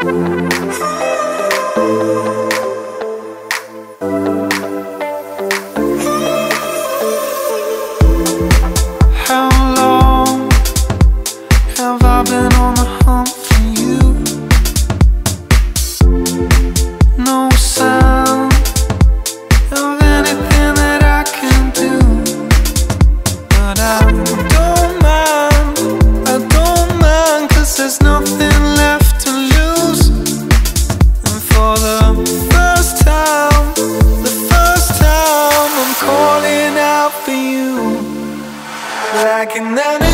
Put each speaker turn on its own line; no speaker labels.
How time, I'm